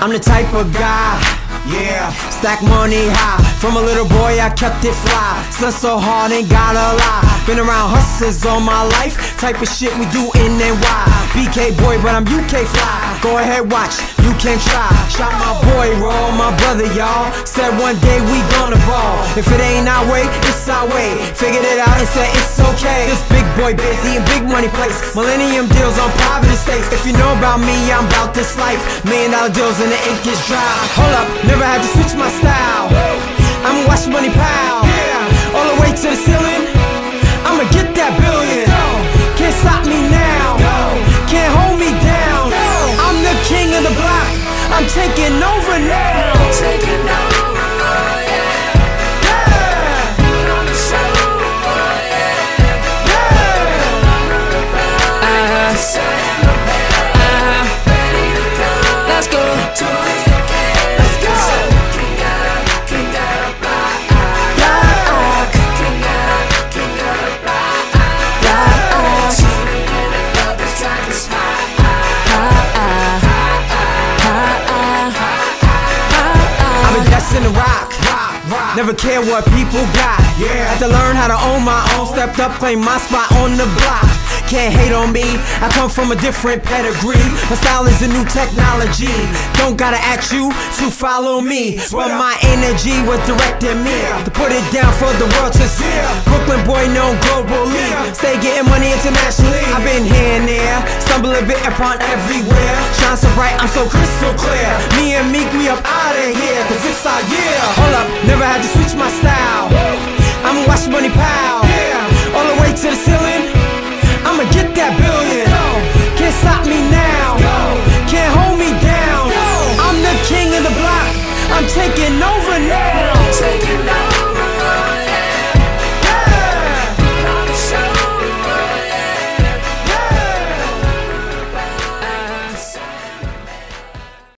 I'm the type of guy. Yeah, stack money high. From a little boy, I kept it fly. Slept so hard, ain't gotta lie. Been around hustlers all my life. Type of shit we do in NY. BK boy, but I'm UK fly. Go ahead, watch, you can try. Shot my boy, roll my brother, y'all. Said one day we gonna ball. If it ain't our way, it's our way. Figured it out and said it's okay. This big boy busy in big money place. Millennium deals on private estates. If you know about me, I'm about this life. Million dollar deals and the ink is dry. Hold up, never had to switch my style. Destined to rock. Never care what people got. Had to learn how to own my own. Stepped up, claimed my spot on the block. Can't hate on me. I come from a different pedigree. My style is a new technology. Don't gotta ask you to follow me. But my energy was directing me to put it down for the world to see. Brooklyn boy known globally. Stay getting money internationally. I've been here and there, stumble a bit upon everywhere. Shine so bright, I'm so crystal clear. Me and Money, power.